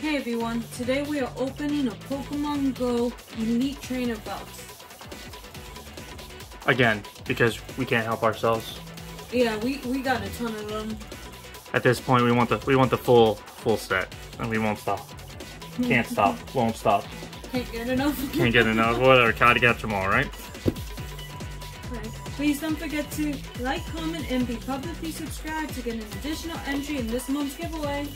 Hey everyone, today we are opening a Pokemon Go Elite Trainer box. Again, because we can't help ourselves. Yeah, we, we got a ton of them. At this point, we want the we want the full full set, and we won't stop. Can't stop. Won't stop. Can't get enough. Can't get enough. Whatever. Gotta catch them all, right? Right. Please don't forget to like, comment, and be publicly subscribed to get an additional entry in this month's giveaway.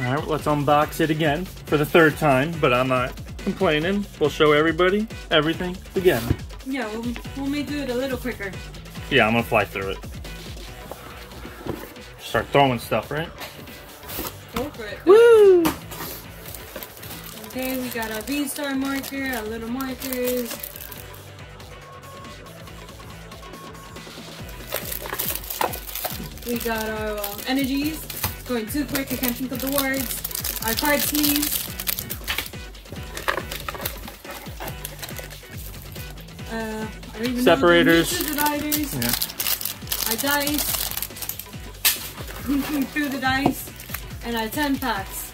All right. Let's unbox it again for the third time, but I'm not complaining. We'll show everybody everything again. Yeah, we'll, we'll may do it a little quicker. Yeah, I'm gonna fly through it. Start throwing stuff, right? Go for it. Woo! Okay, we got a V-Star marker, our little markers. We got our um, energies. It's going too quick, I can't think of the words. Our card sleeves. Uh, I don't even Separators. know dividers. Yeah. Our dice. through the dice. And our 10 packs.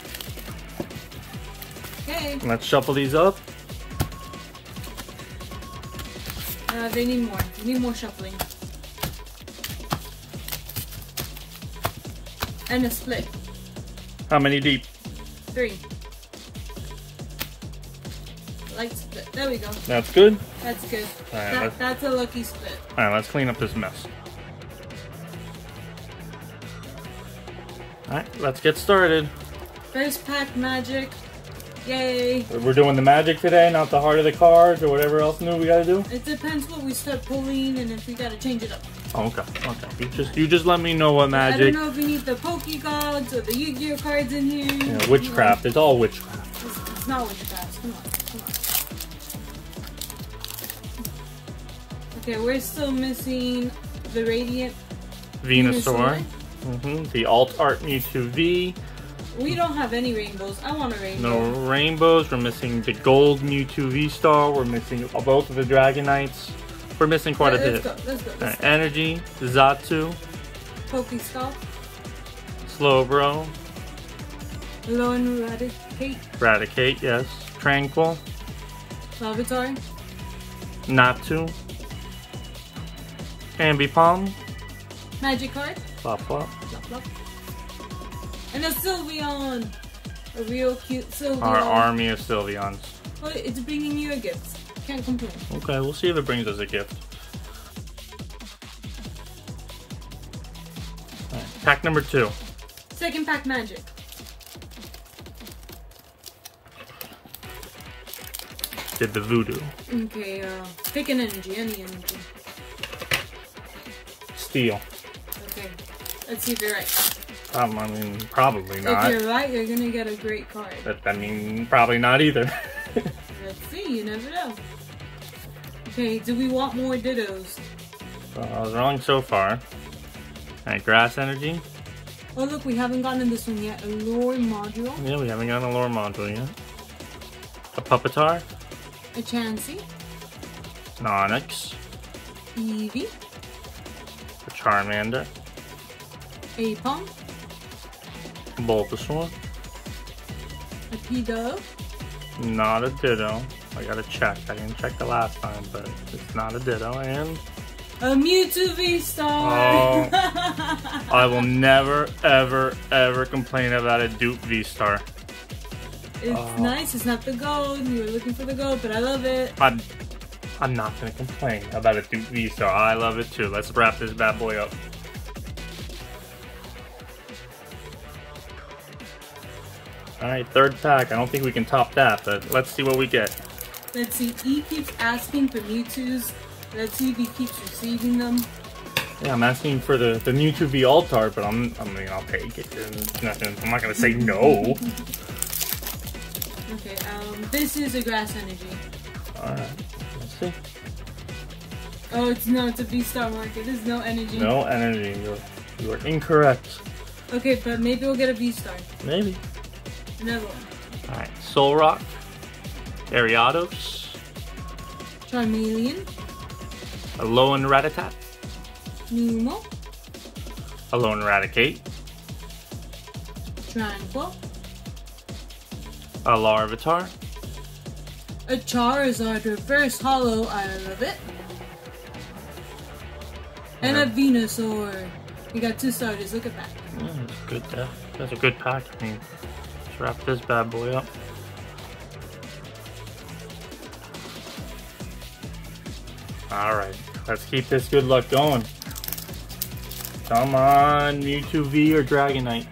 Okay. Let's shuffle these up. Uh, they need more. They need more shuffling. And a split. How many deep? Three. Light split. There we go. That's good. That's good. Alright, that, that's a lucky split. All right, let's clean up this mess. All right, let's get started. First pack magic. Yay. We're doing the magic today, not the heart of the cards or whatever else new we gotta do. It depends what we start pulling and if we gotta change it up. Oh, okay, okay. You just you just let me know what magic. I don't know if we need the Pokegods or the Yu-Gi-Oh cards in here. Yeah, witchcraft. It's all witchcraft. It's, it's not witchcraft. Come on, come on. Okay, we're still missing the Radiant Venusaur. Mm-hmm. The alt art Mewtwo V. We don't have any rainbows. I want a rainbow. No rainbows. We're missing the gold Mewtwo V Star. We're missing both of the Dragonites. We're missing quite a Let's bit. go, let's go. Let's right, Energy, Xatu, Pokestop, Slowbro, Low and Eradicate, Raticate, yes. Tranquill, Larvitar, Natu, Ambipom, Magic Card, Flop Flop, Flop, flop. and a Sylveon. A real cute Sylveon. our army of Sylveons. Oh, it's bringing you a gift. Can't complain. Okay, we'll see if it brings us a gift. Alright, pack number two. Second pack magic. Did the voodoo. Okay, uh, pick an energy, any energy. Steel. Okay, let's see if you're right. Um, I mean, probably not. If you're right, you're gonna get a great card. But, I mean, probably not either. Let's see, you never know. Okay, do we want more dittos? so I was wrong so far. Alright, grass energy. Oh look, we haven't gotten in this one yet. A lure module, Yeah, we haven't gotten a lure module yet. A Pupitar. a Chansey, An Onix. Eevee, A Charmander. a Pump, A Bulbasaur. a Pidove, Not a Ditto. I gotta check. I didn't check the last time, but it's not a Ditto. And a Mewtwo V-Star! Oh. I will never, ever, ever complain about a Dupe V-Star. it's Oh. nice, it's not the gold. You were looking for the gold, but I love it. I'm, I'm not gonna complain about a Dupe V-Star. I love it too. Let's wrap this bad boy up. Alright, third pack. I don't think we can top that, but let's see what we get. Let's see, E keeps asking for Mewtwo's. Let's see if he keeps receiving them. Yeah, I'm asking for the, the Mewtwo V Altar, but I'm, I mean, I'll take it. Nothing, I'm not gonna say no. Okay, um, this is a grass energy. Alright, let's see. Oh, it's no, it's a V-Star market. There's no energy. No energy. You're, you are incorrect. Okay, but maybe we'll get a V-Star. Maybe. Another one. Alright, Solrock, Ariados, Charmeleon, Alolan Rattata, Numel, Alolan Raticate. Tranquill. A Larvitar. A Charizard reverse holo. I love it. And a. Venusaur. You got two starters. Look at that. Yeah, that's good. That, that's a good pack. I mean, let's wrap this bad boy up. All right, let's keep this good luck going. Come on, Mewtwo V or Dragonite.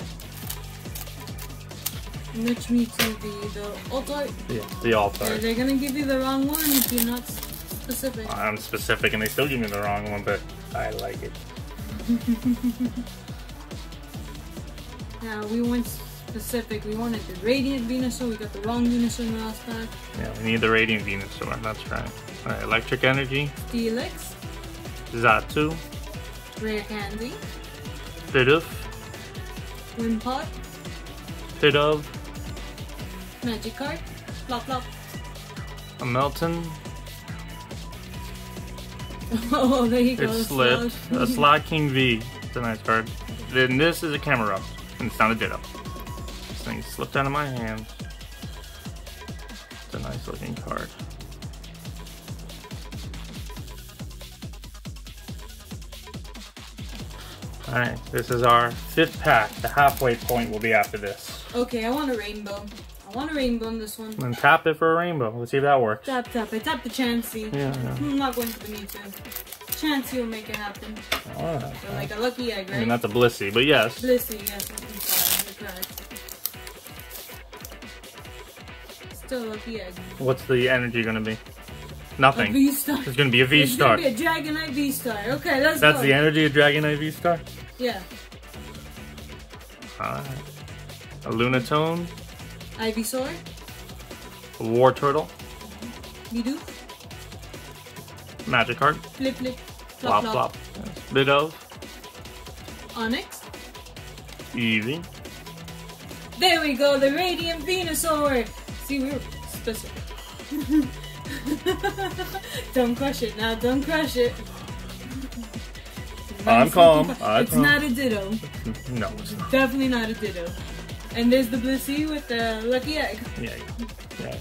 Which Mewtwo be the Ultra? Yeah, the all They're, they're gonna give you the wrong one if you're not specific. I'm specific, and they still give me the wrong one, but I like it. yeah, we went specific. We wanted the Radiant Venusaur. We got the wrong Venusaur in the last pack. Yeah, we need the Radiant Venusaur. That's right. Right, Electric Energy, Steelix, Xatu, Rare Candy, Bidoof, Wimpod, Pidove, Magikarp, Flop Flop. a Meltan, oh, there you go. It slipped. A Slot King V. It's a nice card. Then this is a camera up, and it's not a Ditto. This thing slipped out of my hands. It's a nice looking card. Alright, this is our fifth pack. The halfway point will be after this. Okay, I want a rainbow. I want a rainbow on this one. And tap it for a rainbow. Let's see if that works. Tap tap. I tap the Chansey. Yeah, yeah. I'm not going to the Mewtwo. Chansey will make it happen. Alright. So like a lucky egg, I right? mean, not the Blissey, but yes. Blissey, yes, I'm sorry, correct. Still a lucky egg. What's the energy gonna be? Nothing. V star. It's gonna be a V It's star. gonna be a Dragonite V star. Okay, let's That's go. the energy of Dragonite V Star? Yeah. Alright. A Lunatone, Ivysaur, a Wartortle, mm-hmm. Bidoof, Magikarp, Flip Flip, Flop Flop Flop, Flop, Bit of, Onix. Eevee, There we go, the Radiant Venusaur. See, we were specific. don't crush it now. Don't crush it. I'm calm, I'm it's calm. not a Ditto. no, it's not. Definitely not a Ditto. And there's the Blissey with the lucky egg. Yeah, yeah.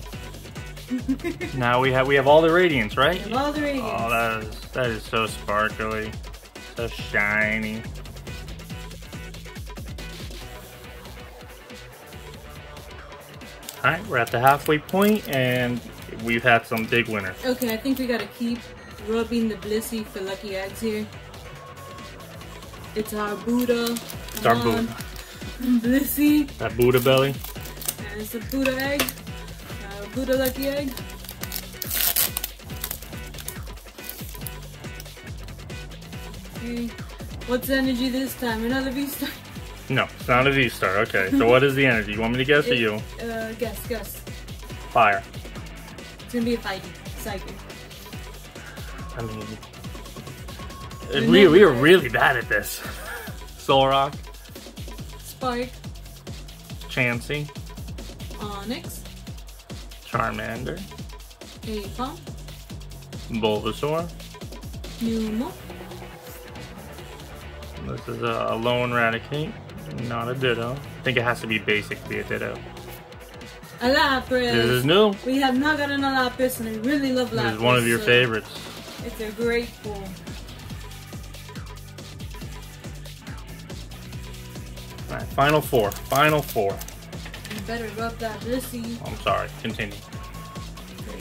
now we have we have all the radiance, right? Of all the radiance. Oh, that is that is so sparkly, so shiny. All right, we're at the halfway point, and we've had some big winners. Okay, I think we gotta keep rubbing the Blissey for lucky eggs here. It's our Buddha. It's our Buddha. on. Blissey. That Buddha belly. And it's a Buddha egg. Uh, Buddha lucky egg. Okay. What's the energy this time? Another V star? No, it's not a V star. Okay, so what is the energy? You want me to guess or you? Uh, guess, guess. Fire. It's gonna be a fighting. Psychic. I mean, we, we are really bad at this. Solrock, Spike. Chansey, Onix. Charmander, Aipom. Bulbasaur. Numel. This is a, a Alolan Raticate, not a Ditto. I think it has to be basic to be a Ditto. A Lapras. This is new. We have not gotten a Lapras, and I really love Lapras. This is one of your so favorites. It's a great pull. Final four. Final four. You better rub that Blissey. I'm sorry. Continue. There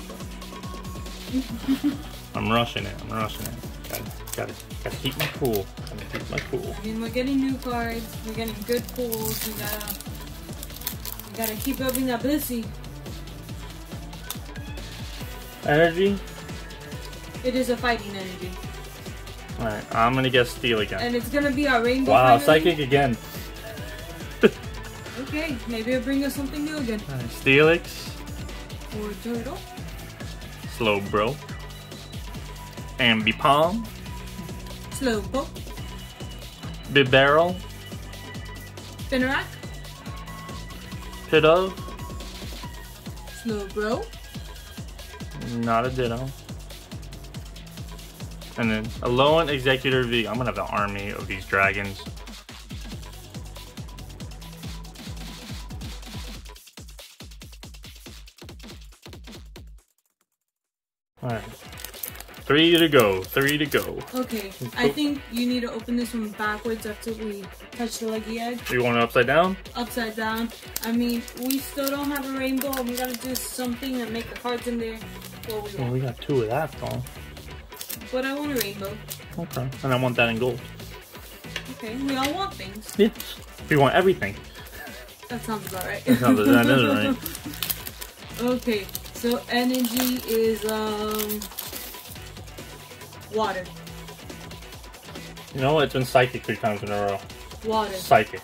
you go. I'm rushing it. I'm rushing it. Gotta, gotta, gotta keep my cool. Gotta keep my cool. I mean, we're getting new cards. We're getting good pools. We gotta, we gotta keep rubbing that Blissey. Energy. It is a fighting energy, All right, I'm gonna guess Steel again. and it's gonna be our rainbow. Wow. Psychic again. Okay, maybe it'll bring us something new again. Uh, right, Steelix, Or turtle. Slowbro, Ambipom, Slowpoke. Bibarel, Spinarak. Pidove, Slowbro. not a Ditto. And then Alolan Exeggutor V. I'm gonna have an army of these dragons. Alright. Three to go. Three to go. Okay, I think you need to open this one backwards after we touch the leggy egg. You want it upside down? Upside down. I mean, we still don't have a rainbow. We gotta do something and make the cards in there what we Well, we got two of that though. But I want a rainbow. Okay. And I want that in gold. Okay, we all want things. Yes. We want everything. That sounds about right. That sounds- that is right. okay, so energy is um water. You know, it's been psychic three times in a row. Water. Psychic.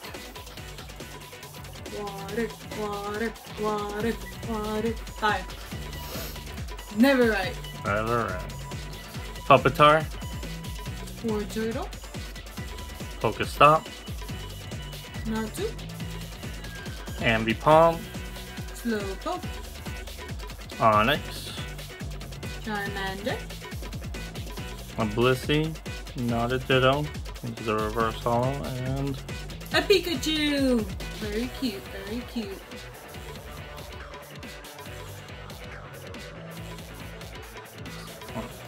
Water, water, water, water. Fire. Never right. Alright. Pupitar. War turtle. Pokestop. Natu. Ambipom. Slowpoke. Onix. Charmander. A Blissey. Not a Ditto. This is a reverse holo. And A Pikachu. Very cute, very cute.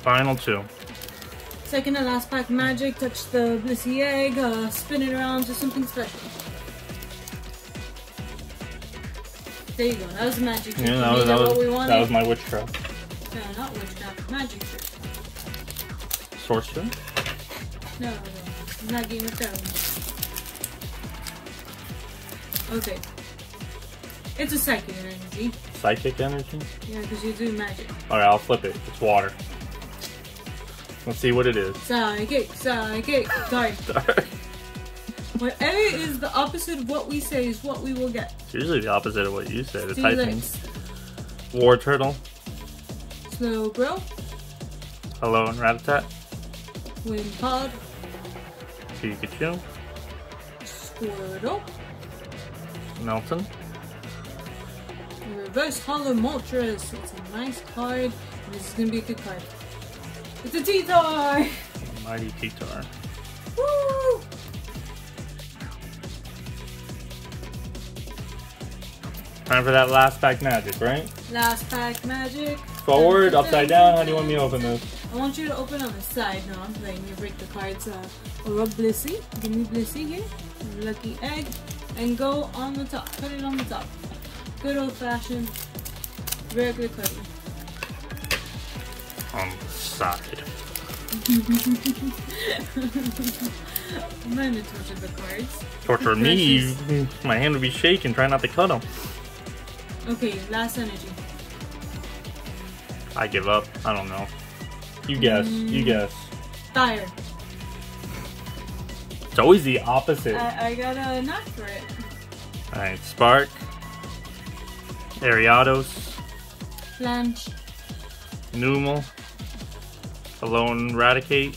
final two. Second and last pack magic. Touch the Blissey egg. Uh, spin it around to something special. There you go. That was a magic. Yeah, that was, that was, what we wanted. that was my witchcraft. No, not witchcraft. Magic trick. Sorcerer. No, no, no. Not Game of Thrones. Okay. It's a psychic energy. Psychic energy. Yeah, because you do magic. Alright, I'll flip it. It's water. Let's see what it is. Psychic, psychic. Sorry. Whatever is the opposite of what we say is what we will get. It's usually the opposite of what you said. The Two Titan. Wartortle. Slow grow. Alolan Rattata. Wind pod. Pikachu. Squirtle. Meltan. Reverse Holo Moltres. It's a nice card. This is gonna be a good card. It's a T-Tar! Mighty Titar. Time for that last pack magic, right? Last pack magic. Forward, upside down. How do you want me to open this? I want you to open on the side now. I'm letting you break the cards. Uh, or a Blissey. Give me Blissey here. Lucky egg. And go on the top. Put it on the top. Good old fashioned. Regular cutting. On the side. I'm not into torture the cards. Torture me. My hand would be shaking. Try not to cut them. Okay, last energy. I give up. I don't know. You guess. You mm. guess. Fire. It's always the opposite. I, I got a knock for it. Alright, Spark. Ariados. Flange. Numel. Alolan Raticate.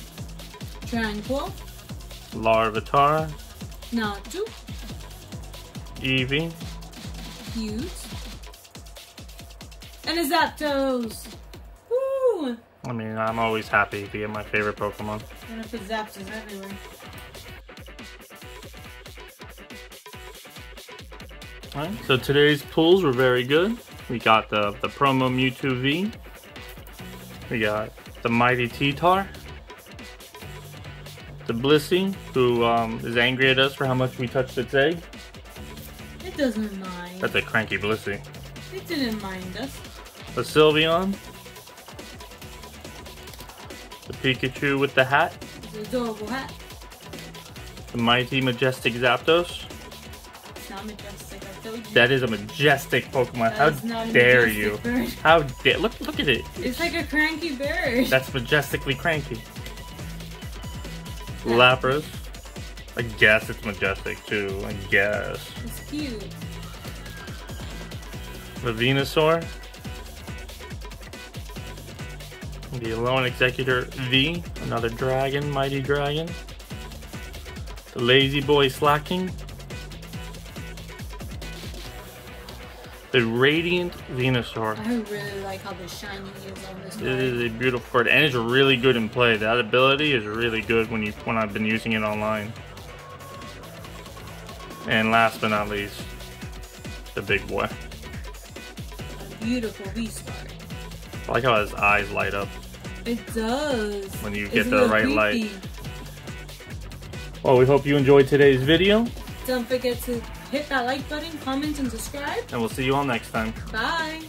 Tranquill. Larvitar. Natu. Eevee. Fuse. And a Zapdos. Woo! I mean, I'm always happy to get my favorite Pokemon. And I put Zapdos everywhere. Alright, so today's pulls were very good. We got the, the promo Mewtwo V. We got the Mighty T-Tar. The Blissey, who um, is angry at us for how much we touched its egg. It doesn't mind. That's a cranky Blissey. It didn't mind us. The Sylveon. The Pikachu with the hat. An adorable hat. The Mighty Majestic Zapdos. It's not majestic, I told you. That is a majestic Pokemon. That How is not a dare you? bird. How dare look look at it. It's like a cranky bird. That's majestically cranky. Lapras. I guess it's majestic too. I guess. It's cute. The Venusaur. The Alolan Exeggutor V. Another dragon, mighty dragon. The Lazy Boy Slaking. The Radiant Venusaur. I really like how the shiny is on this It is a beautiful card, and it's really good in play. That ability is really good when you when I've been using it online. And last but not least, the big boy. A beautiful V-Star. I like how his eyes light up. It does. When you get a the little right light. Well, we hope you enjoyed today's video, Don't forget to hit that like button, comment, and subscribe. and we'll see you all next time. Bye.